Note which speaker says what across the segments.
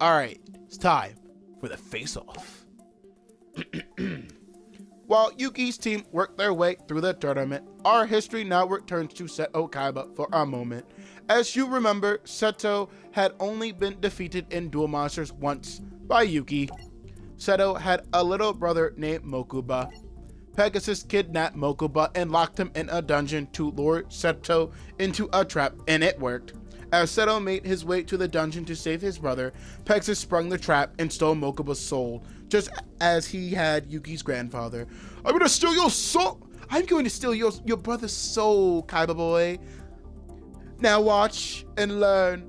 Speaker 1: All right, it's time for the face-off. While Yugi's team worked their way through the tournament, our history now returns to Seto Kaiba for a moment. As you remember, Seto had only been defeated in Duel Monsters once by Yugi. Seto had a little brother named Mokuba. Pegasus kidnapped Mokuba and locked him in a dungeon to lure Seto into a trap, and it worked. As Seto made his way to the dungeon to save his brother, Pegasus sprung the trap and stole Mokuba's soul, just as he had Yugi's grandfather. I'm gonna steal your soul! I'm going to steal your, your brother's soul, Kaiba boy. Now watch and learn.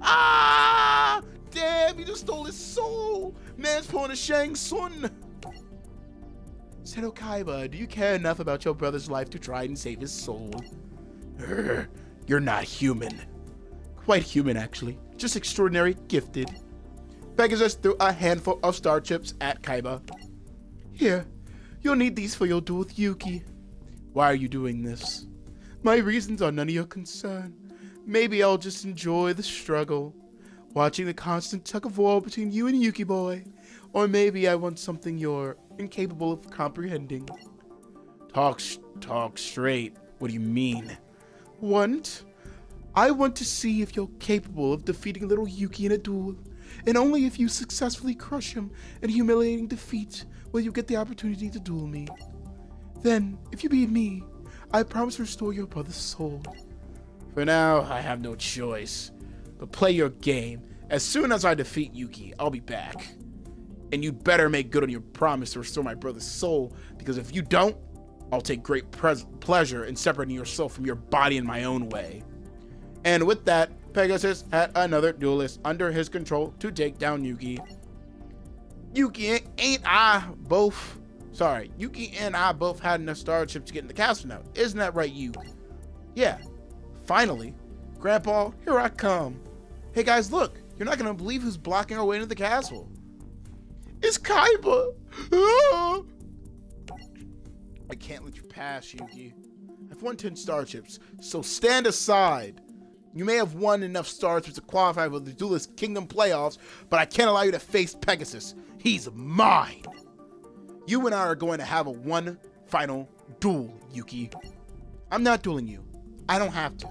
Speaker 1: Ah! Damn, you just stole his soul! Man's pulling a Shang Tsung! Seto Kaiba, do you care enough about your brother's life to try and save his soul? Urgh, you're not human. Quite human, actually. Just extraordinary gifted. Pegasus threw a handful of star chips at Kaiba. Here, you'll need these for your duel with Yugi. Why are you doing this? My reasons are none of your concern. Maybe I'll just enjoy the struggle, watching the constant tug of war between you and Yugi boy. Or maybe I want something you're incapable of comprehending. Talk, talk straight. What do you mean? Want? I want to see if you're capable of defeating little Yugi in a duel, and only if you successfully crush him in humiliating defeat will you get the opportunity to duel me. Then, if you beat me, I promise to restore your brother's soul. For now, I have no choice. But play your game. As soon as I defeat Yugi, I'll be back. And you better make good on your promise to restore my brother's soul, because if you don't, I'll take great pleasure in separating yourself from your body in my own way. And with that, Pegasus had another duelist under his control to take down Yugi. Yugi ain't I both, sorry, Yugi and I both had enough star chips to get in the castle now. Isn't that right, you? Yeah, finally. Grandpa, here I come. Hey guys, look, you're not gonna believe who's blocking our way into the castle. It's Kaiba! I can't let you pass, Yugi. I've won 10 star chips, so stand aside. You may have won enough stars to qualify for the Duelist Kingdom playoffs, but I can't allow you to face Pegasus. He's mine. You and I are going to have a one final duel, Yugi. I'm not dueling you. I don't have to.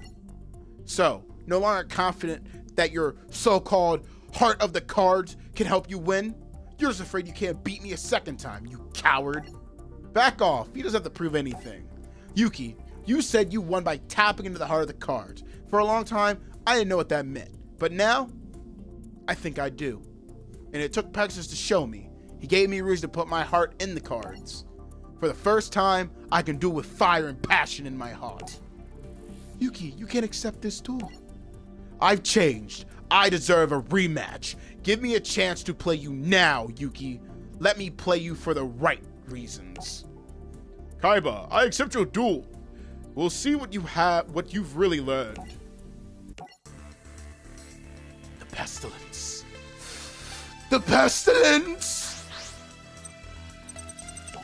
Speaker 1: So, no longer confident that your so-called heart of the cards can help you win? You're just afraid you can't beat me a second time, you coward. Back off. He doesn't have to prove anything. Yugi, you said you won by tapping into the heart of the cards. For a long time, I didn't know what that meant. But now, I think I do. And it took Pegasus to show me. He gave me a reason to put my heart in the cards. For the first time, I can do with fire and passion in my heart. Yugi, you can't accept this duel. I've changed. I deserve a rematch. Give me a chance to play you now, Yugi. Let me play you for the right reasons. Kaiba, I accept your duel. We'll see what you have, what you've really learned. The pestilence. The pestilence!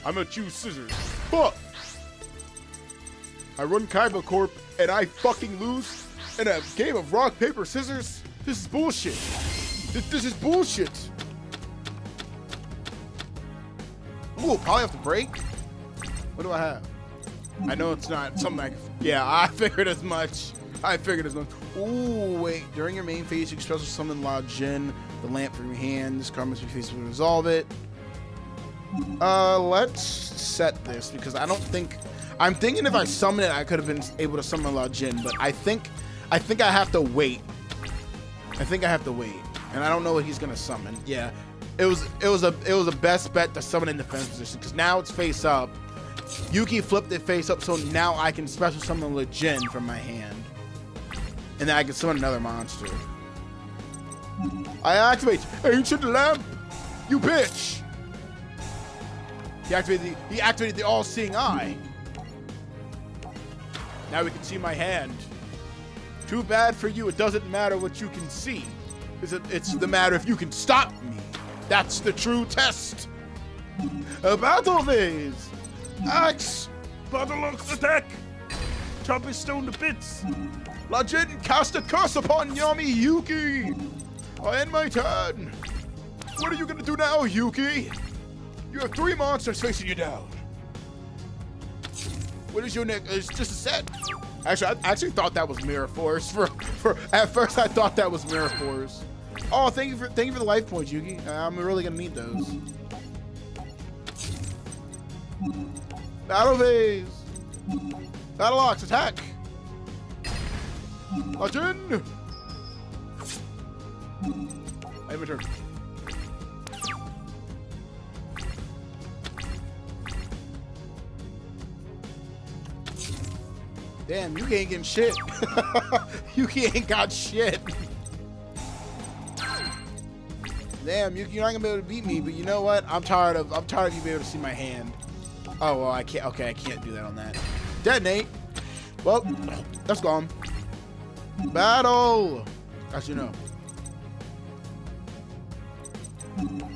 Speaker 1: I'm gonna choose scissors. Fuck! I run Kaiba Corp and I fucking lose in a game of rock, paper, scissors? This is bullshit. This, this is bullshit. Ooh, probably have to break. What do I have? I know it's not something I Yeah, I figured as much. I figured as much. Ooh, wait. During your main phase, you can special summon La Jinn, the lamp from your hand. This card must be faced to resolve it. Uh, let's set this because I don't think... I'm thinking if I summon it, I could have been able to summon La Jinn, but I think... I think I have to wait. I think I have to wait. And I don't know what he's gonna summon. Yeah. It was it was a it was a best bet to summon in defense position because now it's face up Yugi flipped it face up, so now I can special summon La Jinn from my hand. And then I can summon another monster. I activate Ancient Lamp! You bitch! He activated the, he activated the all-seeing eye. Now we can see my hand. Too bad for you, it doesn't matter what you can see. It's, a, it's the matter if you can stop me. That's the true test. A battle phase! Axe! Battle attack! Chop his stone to bits! Jinn cast a curse upon Yami Yugi! I end my turn. What are you gonna do now, Yugi? You have three monsters facing you down. What is your next? It's just a set. Actually, I actually thought that was Mirror Force. For for at first, I thought that was Mirror Force. Oh, thank you for thank you for the life points, Yugi. I'm really gonna need those. Battle phase. Battle Ox, attack. Legend. I have a turn. Damn, you ain't getting shit. you ain't got shit. Damn, you, you're not gonna be able to beat me, but you know what? I'm tired of I'm tired of you being able to see my hand. Oh well, I can't. Okay, I can't do that on that. Detonate. Well, that's gone. Battle. As you know.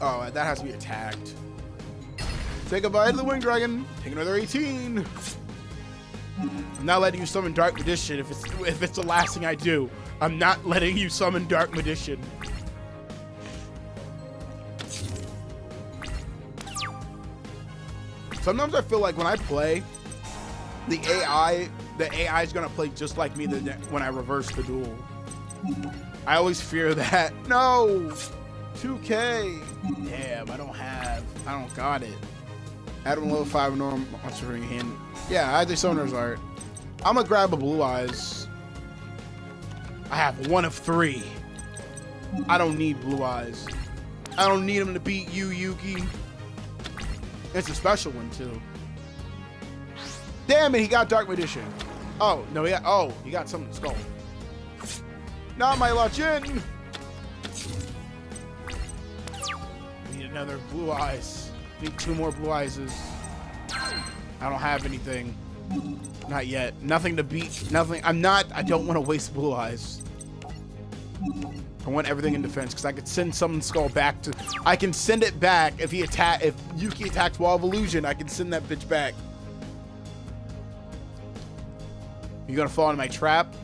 Speaker 1: Oh, that has to be attacked. Say goodbye to the Wing Dragon. Take another 18. I'm not letting you summon Dark Magician if it's if it's the last thing I do. I'm not letting you summon Dark Magician. Sometimes I feel like when I play, the AI the AI is gonna play just like me when I reverse the duel. I always fear that. No, 2K. Damn, I don't have. I don't got it. Adam level five norm monster ring hand. Yeah, I the Summoner's Art. I'm gonna grab a Blue Eyes. I have one of three. I don't need Blue Eyes. I don't need him to beat you, Yugi. It's a special one, too. Damn it, he got Dark Magician. Oh, no, he got, oh, he got something skull. Not my La Jinn! Need another Blue Eyes. Need two more blue eyes. I don't have anything. Not yet. Nothing to beat. Nothing. I'm not. I don't want to waste blue eyes. I want everything in defense because I could send Summon Skull back to. I can send it back if he attack. If Yugi attacks Wall of Illusion, I can send that bitch back. You gonna fall into my trap?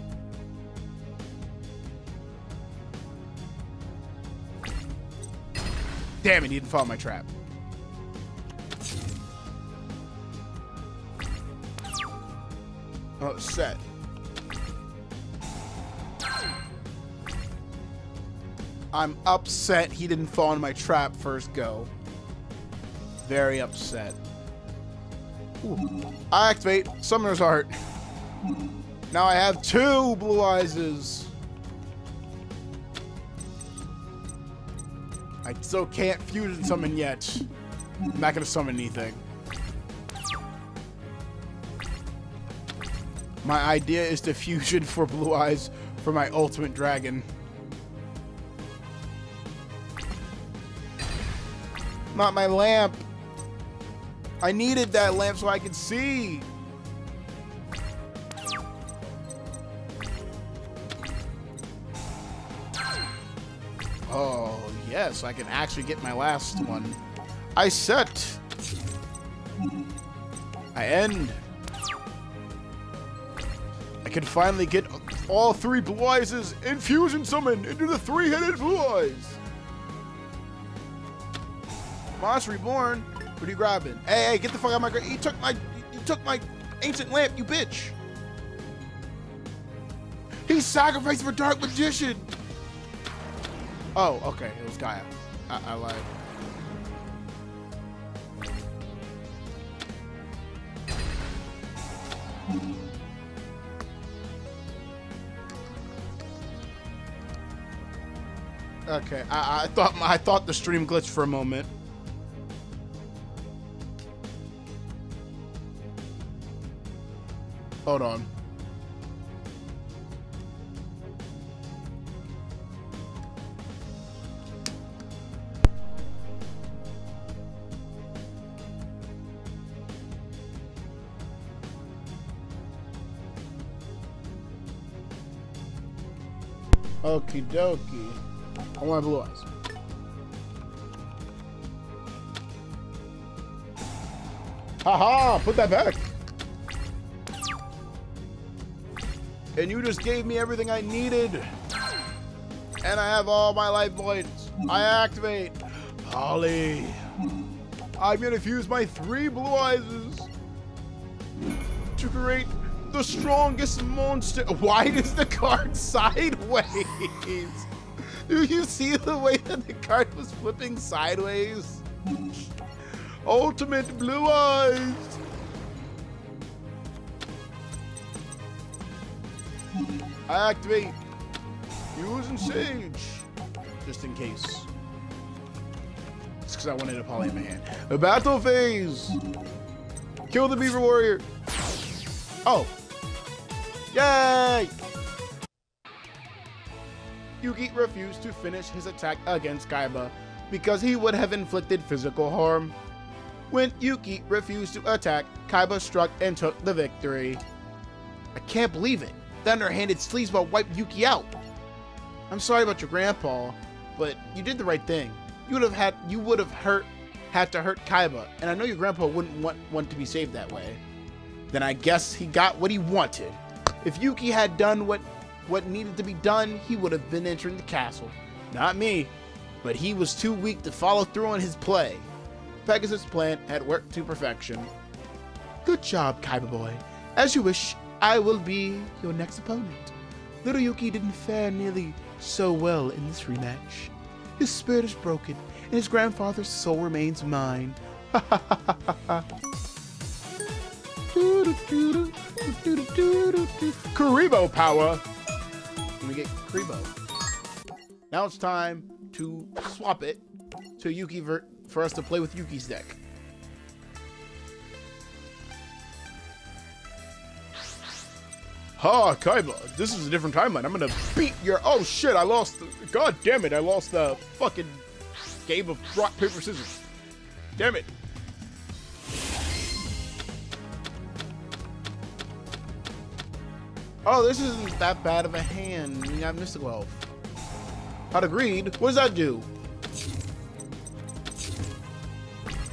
Speaker 1: Damn it, he didn't fall in my trap. Oh, upset. I'm upset he didn't fall in my trap first go. Very upset. Ooh. I activate Summoner's Art. Now I have two Blue Eyes. I still can't fusion summon yet. I'm not gonna summon anything. My idea is to fusion for Blue Eyes for my ultimate dragon. Not my lamp. I needed that lamp so I could see. Oh, yes, I can actually get my last one. I set. I end I can finally get all three Blue Eyes infusion summoned into the three-headed Blue Eyes. Monster Reborn, what are you grabbing? Hey, hey, get the fuck out of my... You took my... You took my ancient lamp, you bitch. He sacrificed for Dark Magician. Oh, okay. It was Gaia. I, I lied. Okay, I, I thought I thought the stream glitched for a moment. Hold on. Okie dokie. I want blue eyes. Haha, put that back. And you just gave me everything I needed. And I have all my life points. I activate. Polly. I'm gonna fuse my three blue eyes to create the strongest monster. Why is the card sideways? Do you see the way that the card was flipping sideways? Ultimate blue eyes. I activate. Using Sage. Just in case. It's because I wanted a poly in my hand. A battle phase. Kill the Beaver Warrior. Oh. Yay! Yugi refused to finish his attack against Kaiba because he would have inflicted physical harm. When Yugi refused to attack, Kaiba struck and took the victory. I can't believe it. The underhanded sleazeball wiped Yugi out. I'm sorry about your grandpa, but you did the right thing. You would have had you would have hurt had to hurt Kaiba, and I know your grandpa wouldn't want want to be saved that way. Then I guess he got what he wanted. If Yugi had done what what needed to be done, he would have been entering the castle. Not me, but he was too weak to follow through on his play. Pegasus' plan had worked to perfection. Good job, Kaiba boy. As you wish, I will be your next opponent. Little Yugi didn't fare nearly so well in this rematch. His spirit is broken, and his grandfather's soul remains mine. Kuriboh power! Let me get Kuriboh. Now it's time to swap it to Yugi for us to play with Yugi's deck. Ha, Kaiba, this is a different timeline. I'm gonna beat your- Oh shit, I lost- God damn it, I lost the fucking game of rock, paper, scissors. Damn it. Oh, this isn't that bad of a hand. You got Mystical Elf. Hot agreed. What does that do?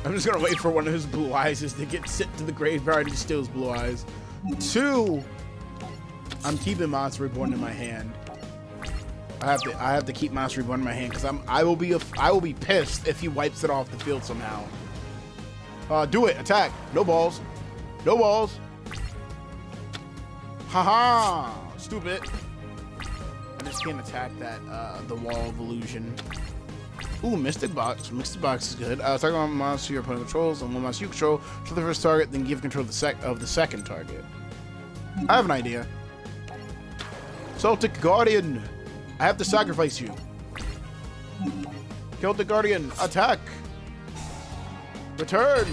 Speaker 1: I'm just gonna wait for one of his blue eyes to get sent to the graveyard and steals blue eyes. Two, I'm keeping Monster Reborn in my hand. I have to I have to keep Monster Reborn in my hand because I'm I will be a, I will be pissed if he wipes it off the field somehow. Uh, do it. Attack. No balls. No balls. Haha. -ha. Stupid. I just can't attack that uh, the wall of illusion. Ooh, Mystic Box. Mystic Box is good. Uh, target one monster your opponent controls, and one monster you control to the first target, then give control the sec of the second target. I have an idea. Celtic Guardian, I have to sacrifice you. Celtic Guardian, attack! Return!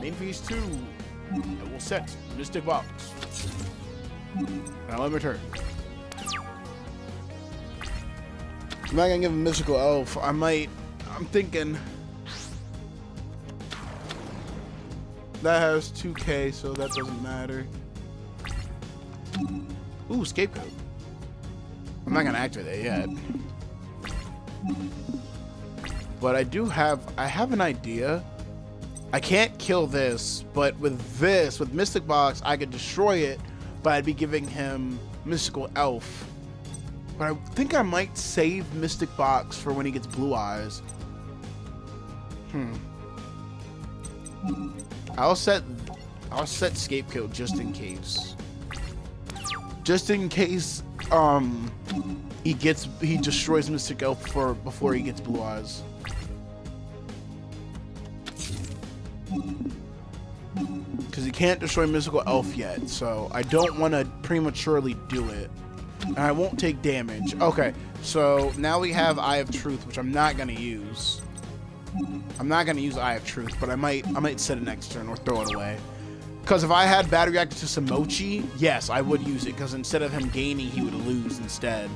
Speaker 1: Main phase 2. I will set Mystic Box. Now let me return. I'm not gonna give him Mystical Elf. I might... I'm thinking... That has 2k, so that doesn't matter. Ooh, Scapegoat. I'm not gonna activate it yet. But I do have... I have an idea. I can't kill this, but with this, with Mystic Box, I could destroy it, but I'd be giving him Mystical Elf. But I think I might save Mystic Box for when he gets Blue Eyes. Hmm. I'll set I'll set Scapegoat just in case. Just in case um he gets he destroys Mystic Elf for before he gets Blue Eyes. Because he can't destroy Mystical Elf yet, so I don't want to prematurely do it. And I won't take damage. Okay, so now we have Eye of Truth, which I'm not going to use. I'm not going to use Eye of Truth, but I might I might set it next turn or throw it away. Because if I had Battery Reactor to Samochi, yes, I would use it, because instead of him gaining, he would lose instead.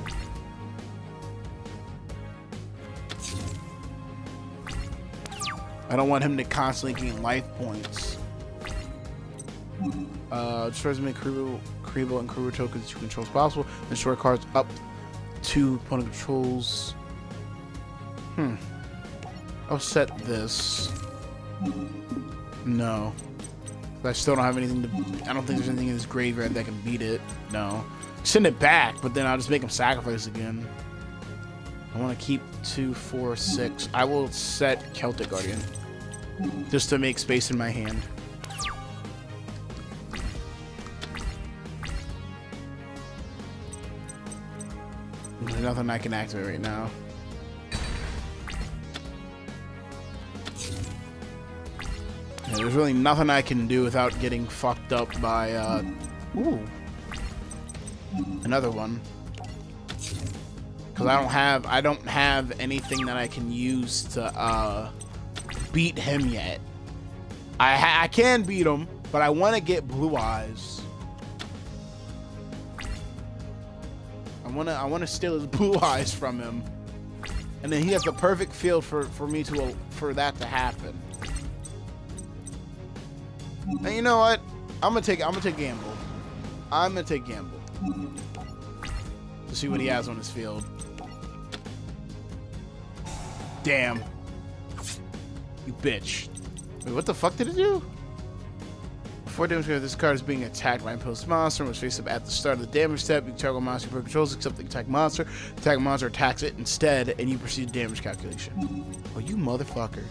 Speaker 1: I don't want him to constantly gain life points. Uh, destroys as many Kuriboh, Kuriboh and Kuru tokens to control as possible. And short cards up to opponent controls. Hmm. I'll set this. No. I still don't have anything to... I don't think there's anything in this graveyard that can beat it. No. send it back, but then I'll just make him sacrifice again. I want to keep two, four, six. I will set Celtic Guardian just to make space in my hand. There's nothing I can activate right now. Yeah, there's really nothing I can do without getting fucked up by, uh... Ooh. Another one. Because I don't have, I don't have anything that I can use to, uh... Beat him yet. I, I can beat him, but I want to get Blue Eyes. I want to, I want to steal his Blue Eyes from him. And then he has the perfect field for, for me to, for that to happen. And you know what? I'm gonna take I'm gonna take gamble. I'm gonna take gamble. To see what he has on his field. Damn. You bitch. Wait, what the fuck did it do? Before demonstrating this card is being attacked by an imposed monster was face up at the start of the damage step, you target monster for controls except the attack monster. The attack monster attacks it instead, and you proceed damage calculation. Oh, you motherfucker.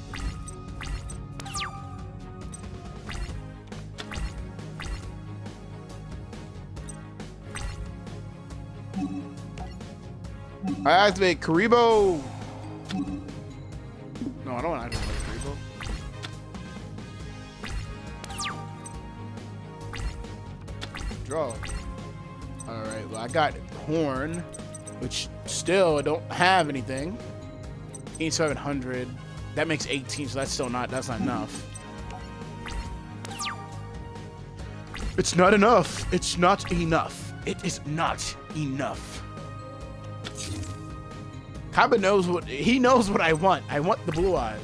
Speaker 1: I mm. activate Kuriboh. No, I don't want to activate Kuriboh. Draw. Alright, well, I got Horn, which still I don't have anything. 8700. That makes 18, so that's still not, that's not enough. It's not enough. It's not enough. It is not enough. Kaiba knows what he knows what I want. I want the blue eyes.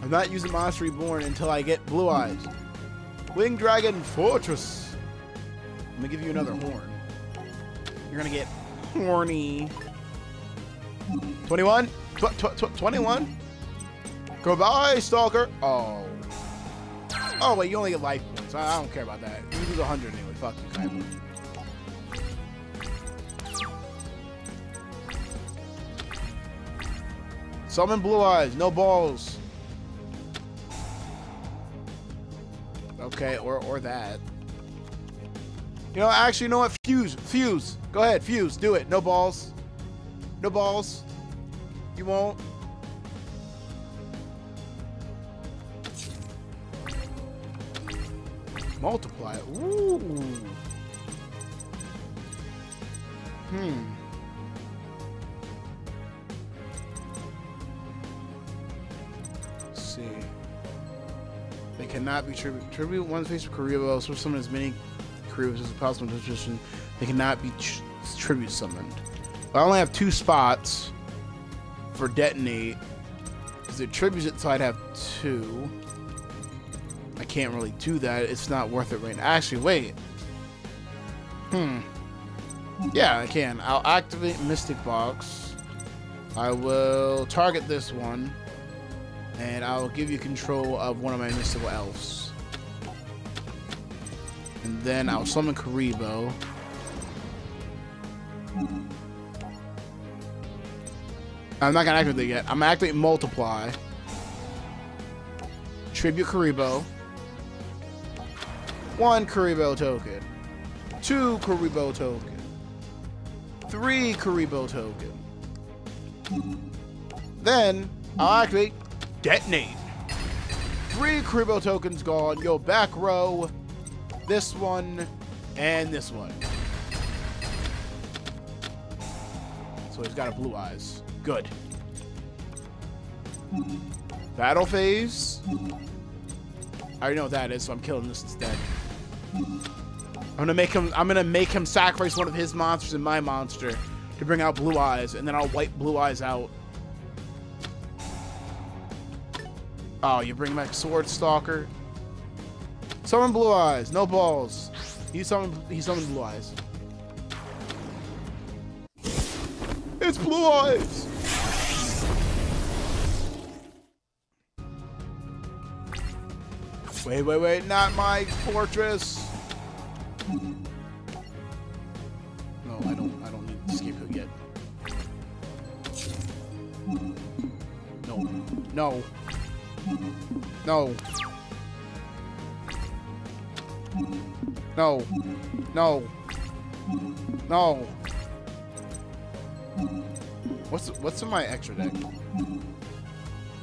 Speaker 1: I'm not using Monster Reborn until I get blue eyes. Wing Dragon Fortress. I'm gonna give you another horn. You're gonna get horny. 21? Tw tw tw 21? Goodbye, Stalker. Oh. Oh, wait, you only get life points. I, I don't care about that. You lose 100 anyway. Fuck you, Kaiba. Summon Blue Eyes, no balls. Okay, or or that. You know, actually, you know what? Fuse, fuse. Go ahead, fuse. Do it. No balls. No balls. You won't. Multiply. Ooh. Hmm. Cannot be tribute. Tribute one face of Kuriboh, so summon as many Kuribos as possible in position. They cannot be tr tribute summoned. I only have two spots for detonate because it tributes it, so I'd have two. I can't really do that. It's not worth it right now. Actually, wait. Hmm. Yeah, I can. I'll activate Mystic Box. I will target this one. And I'll give you control of one of my mystical elves. And then I'll summon Kuriboh. I'm not gonna activate it yet. I'm gonna activate Multiply. Tribute Kuriboh. One Kuriboh token. Two Kuriboh token. Three Kuriboh token. Then I'll activate Detonate. Three Kuriboh tokens gone. Yo, back row. This one and this one. So he's got a blue eyes. Good. Battle phase. I already know what that is, so I'm killing this instead. I'm gonna make him I'm gonna make him sacrifice one of his monsters and my monster to bring out blue eyes, and then I'll wipe blue eyes out. Oh, you bring back Sword Stalker. Summon Blue Eyes. No balls. He summoned, he summoned Blue Eyes. It's Blue Eyes! Wait, wait, wait. Not my fortress. No, I don't. I don't need to escape hook yet. No. No. No. No. No. No. What's what's in my extra deck?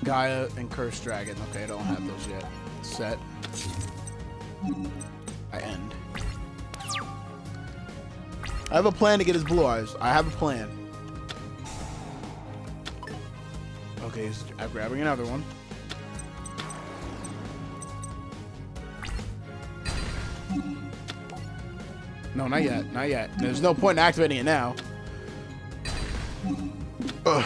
Speaker 1: Gaia and Curse Dragon. Okay, I don't have those yet. Set. I end. I have a plan to get his blue eyes. I have a plan. Okay, I'm grabbing another one. No, not yet. Not yet. There's no point in activating it now. Ugh.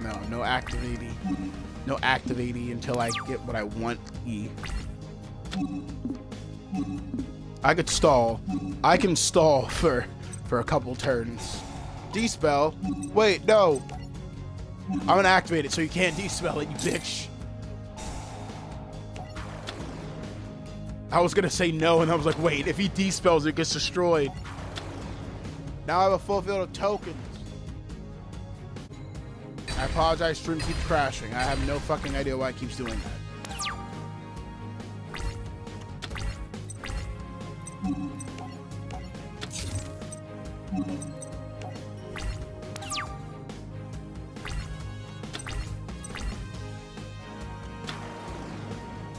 Speaker 1: No, no activating. No activating until I get what I want E. I could stall. I can stall for for a couple turns. D-spell. Wait, no. I'm gonna activate it so you can't D-spell it, you bitch. I was gonna say no, and I was like, wait, if he D-spells it, gets destroyed. Now I have a full field of tokens. I apologize, stream keeps crashing. I have no fucking idea why it keeps doing that.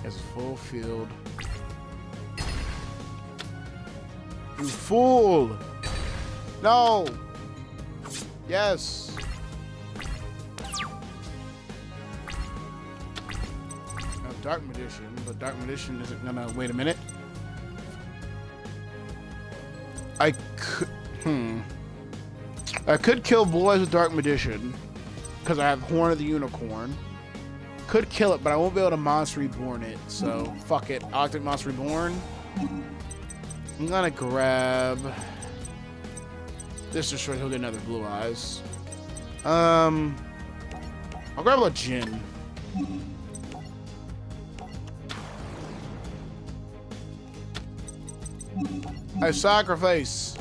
Speaker 1: Has full field. You fool! No! Yes! Now, Dark Magician, but Dark Magician isn't gonna. Wait a minute. I could. Hmm. I could kill boys with Dark Magician because I have Horn of the Unicorn. Could kill it, but I won't be able to Monster Reborn it. So fuck it. Arctic Monster Reborn. I'm gonna grab this destroys. He'll get another Blue Eyes. Um, I'll grab a Jin. I sacrifice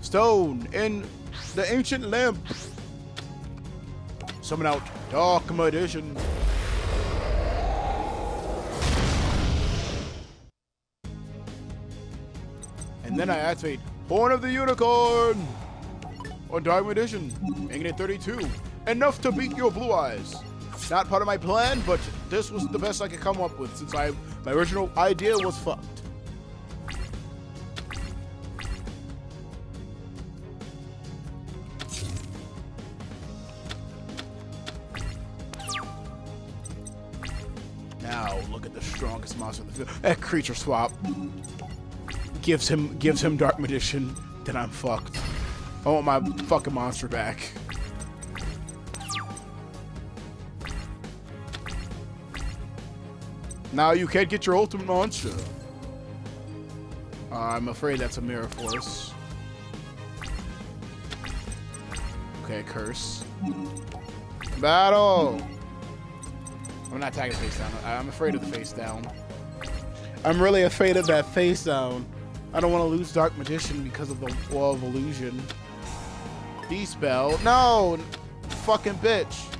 Speaker 1: stone in the ancient lamp. Summon out Dark Magician. And then I activate Horn of the Unicorn on Diamond Edition, making it 32. Enough to beat your blue eyes. Not part of my plan, but this was the best I could come up with since I my original idea was fucked. Now look at the strongest monster in the field. That creature swap gives him gives him Dark Magician. Then I'm fucked. I want my fucking monster back. Now you can't get your ultimate monster. Uh, I'm afraid that's a Mirror Force. Okay, curse. Battle! I'm not tagging face down. I'm afraid of the face down. I'm really afraid of that face down. I don't want to lose Dark Magician because of the Wall of Illusion. D-Spell. No! Fucking bitch.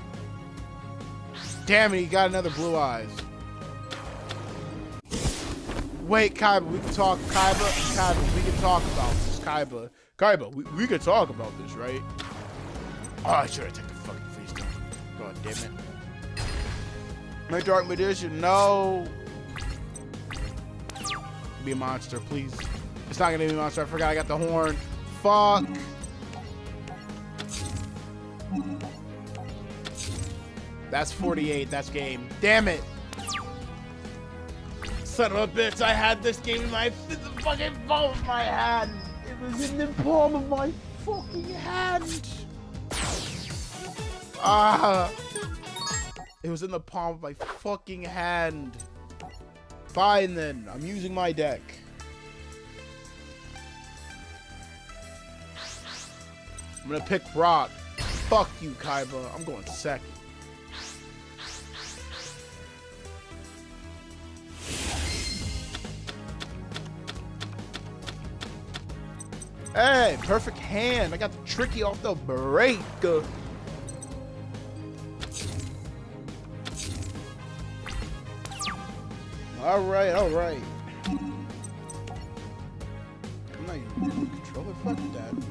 Speaker 1: Damn it, he got another Blue Eyes. Wait, Kaiba, we can talk. Kaiba, Kaiba, we can talk about this. Kaiba, Kaiba, we, we can talk about this, right? Oh, I should have taken the fucking down. God damn it. My Dark Magician, no. Be a monster, please. It's not gonna be a monster. I forgot I got the horn. Fuck. That's 48. That's game. Damn it. Son of a bitch. I had this game in my fucking palm of my hand. It was in the palm of my fucking hand. Ah. It was in the palm of my fucking hand. Fine then. I'm using my deck. I'm gonna pick Brock. Fuck you, Kaiba. I'm going second. Hey, perfect hand. I got the tricky off the break. All right, all right. I'm not even controller. Fuck that.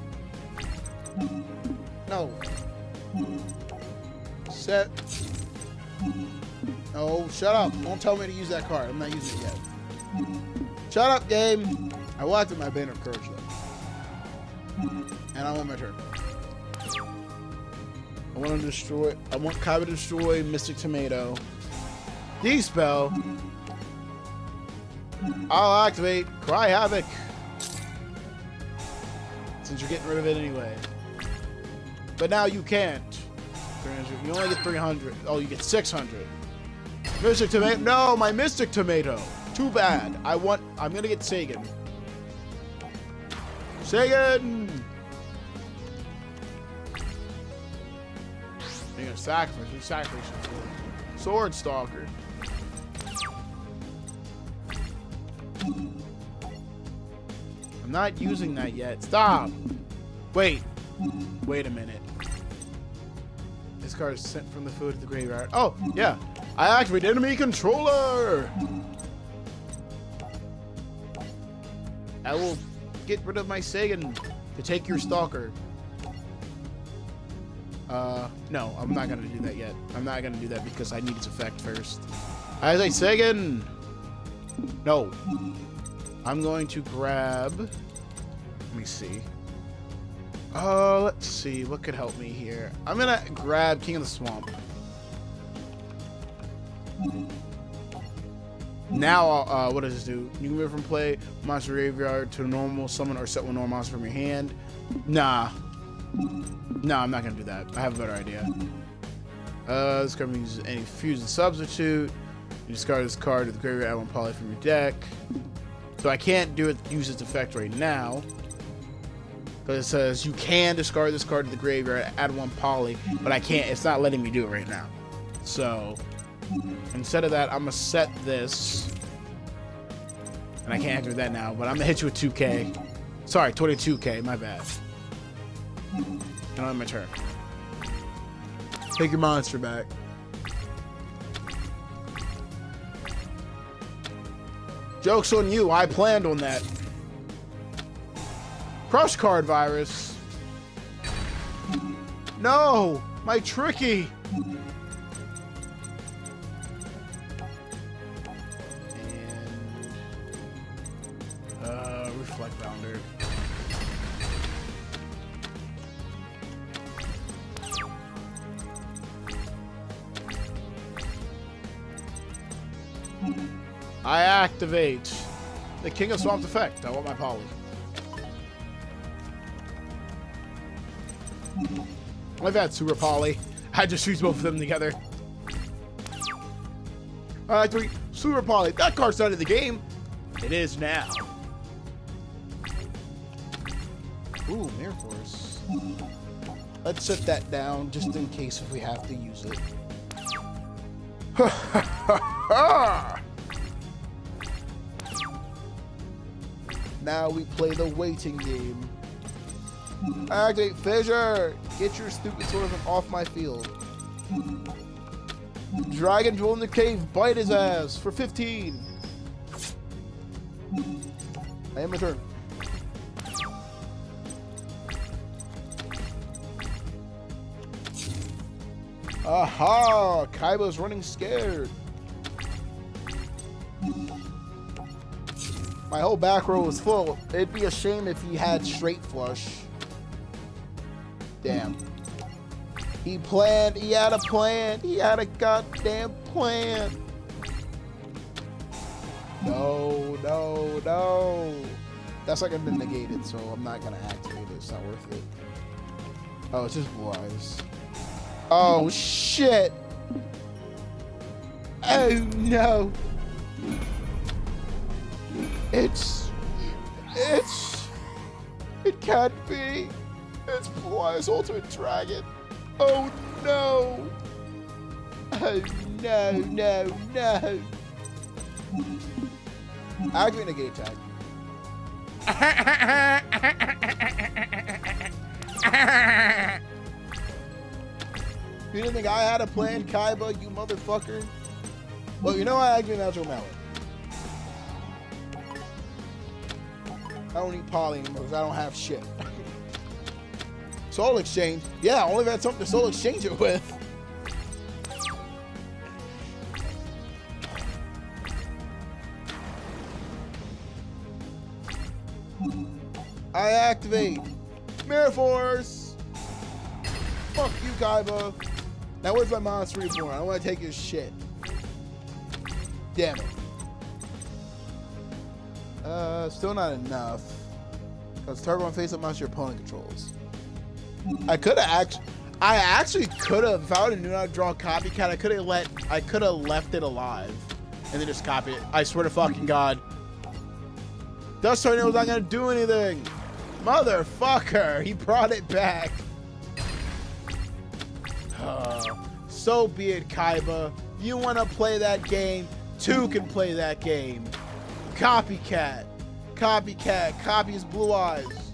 Speaker 1: Set. No, shut up. Don't tell me to use that card. I'm not using it yet. Shut up, game. I will activate my Banner of Courage, though. And I want my turn. I want to destroy... I want Kaiba to destroy Mystic Tomato. D-Spell. I'll activate Cry Havoc. Since you're getting rid of it anyway. But now you can't. You only get 300. Oh, you get 600. Mystic Tomato. No, my Mystic Tomato. Too bad. I want... I'm going to get Sagan. Sagan! You're to sacrifice. You're sacrificing Sword Stalker. I'm not using that yet. Stop! Wait. Wait a minute. This card is sent from the food to the graveyard. Oh, yeah. I activate enemy controller! I will get rid of my Sagan to take your Stalker. Uh, no, I'm not gonna do that yet. I'm not gonna do that because I need its effect first. I say Sagan! No. I'm going to grab... Let me see. Uh, let's see. What could help me here? I'm gonna grab King of the Swamp. Now, uh, what does this do? You can move from play monster graveyard to normal summon or set one normal monster from your hand. Nah. No, I'm not gonna do that. I have a better idea. Uh, this card uses any fuse and substitute. You discard this card to the graveyard, add one poly from your deck. So I can't do it, use its effect right now. But it says you can discard this card to the graveyard, add one poly, but I can't, it's not letting me do it right now. So instead of that, I'm gonna set this. And I can't do that now, but I'm gonna hit you with 2k. Sorry, 22k, my bad. And on my turn. Take your monster back. Joke's on you, I planned on that. Crush card virus. No! My tricky! And... Uh, Reflect Bounder. I activate the King of Swamps effect. I want my poly. I've had Super Poly. I just use both of them together. Alright, three. Super Poly. That card's not in the game. It is now. Ooh, Mirror Force. Let's set that down just in case if we have to use it. Ha ha ha ha! Now we play the waiting game. Activate Fissure! Get your stupid swordsman off my field. Dragon Jewel in the cave, bite his ass for 15. I am a turn. Aha! Kaiba's running scared. My whole back row was full. It'd be a shame if he had straight flush. Damn. He planned. He had a plan. He had a goddamn plan. No, no, no. That's like I've been negated, so I'm not gonna activate it. It's not worth it. Oh, it's just blue. Oh, shit. Oh, no. It's... It's... It can't be. It's Blue Ultimate Dragon. Oh, no. Oh, no, no, no. Activate a gate tag. You didn't think I had a plan, Kaiba, you motherfucker? Well, you know I actually natural mallet. I don't need poly anymore because I don't have shit. Soul Exchange? Yeah, I only had something to Soul Exchange it with. I activate Mirror Force. Fuck you, Kaiba. Now where's my monster reborn? I want to take his shit. Damn it. Uh, still not enough. Because Turbo and Face Up Monster your opponent controls. I could have actually, I actually could have, if I would have to draw a copycat, I could have let, I could have left it alive and then just copy it. I swear to fucking God. Dust Tornado's not gonna do anything. Motherfucker, he brought it back. Uh, so be it, Kaiba. You wanna play that game, two can play that game. Copycat. Copycat. Copy his blue eyes.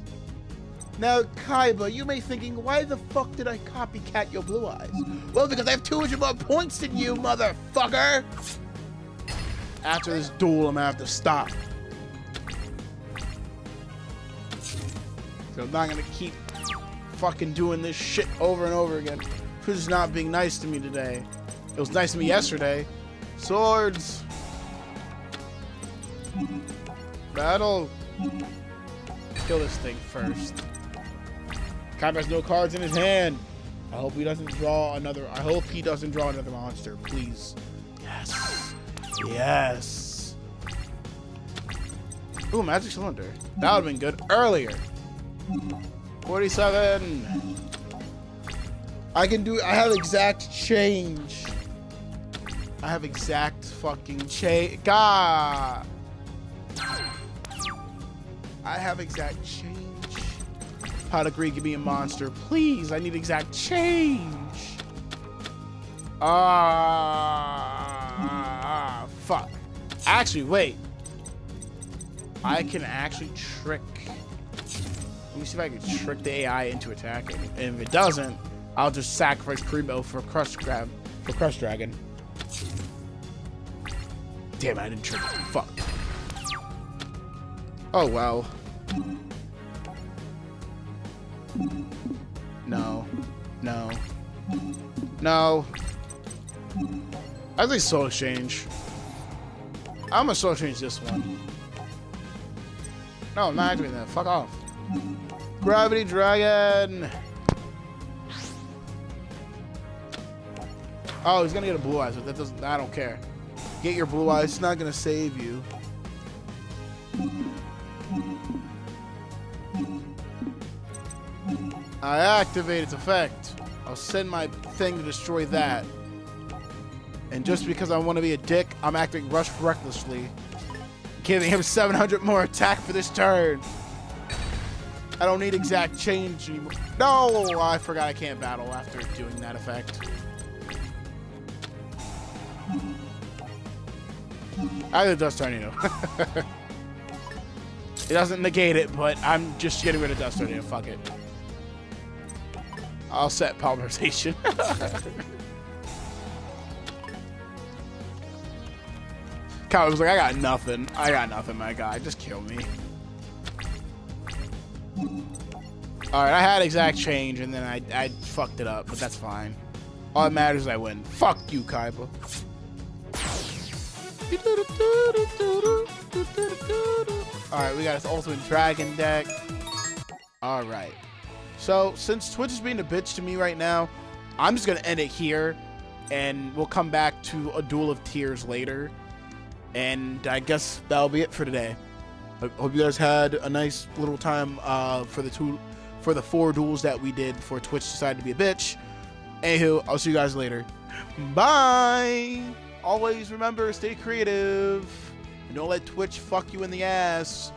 Speaker 1: Now, Kaiba, you may be thinking, why the fuck did I copycat your blue eyes? Well, because I have 200 more points than you, motherfucker! After this duel, I'm gonna have to stop. So I'm not gonna keep fucking doing this shit over and over again. Who's not being nice to me today? It was nice to me yesterday. Swords! Battle! Kill this thing first. Kaiba has no cards in his hand. I hope he doesn't draw another. I hope he doesn't draw another monster, please. Yes. Yes. Ooh, magic cylinder. That would have been good earlier. 47. I can do. I have exact change. I have exact fucking change. God. I have exact change. Pot of Greed, give me a monster. Please, I need exact change. Ah, fuck. Actually, wait. I can actually trick. Let me see if I can trick the AI into attacking. And if it doesn't, I'll just sacrifice Primo for Crush Grab for Crush Dragon. Damn, I didn't trick. Fuck. Oh well. No. No. No. I think Soul Exchange. I'm gonna Soul Exchange this one. No, I'm not doing that. Fuck off. Gravity Dragon! Oh, he's gonna get a blue eyes, but that doesn't I don't care. Get your blue eyes, it's not gonna save you. I activate its effect. I'll send my thing to destroy that. And just because I want to be a dick, I'm acting rush recklessly. Giving him 700 more attack for this turn. I don't need exact change anymore. No, I forgot I can't battle after doing that effect. Either Dust Tornado. it doesn't negate it, but I'm just getting rid of Dust Tornado. Fuck it. I'll set polymerization. Kyle was like, I got nothing. I got nothing, my guy. Just kill me. Alright, I had exact change, and then I, I fucked it up, but that's fine. All that matters is I win. Fuck you, Kaiba. Alright, we got this Ultimate Dragon deck. Alright. So, since Twitch is being a bitch to me right now, I'm just going to end it here. And we'll come back to a Duel of Tears later. And I guess that'll be it for today. I hope you guys had a nice little time uh, for the two, for the four duels that we did before Twitch decided to be a bitch. Anywho, I'll see you guys later. Bye! Always remember, stay creative. And don't let Twitch fuck you in the ass.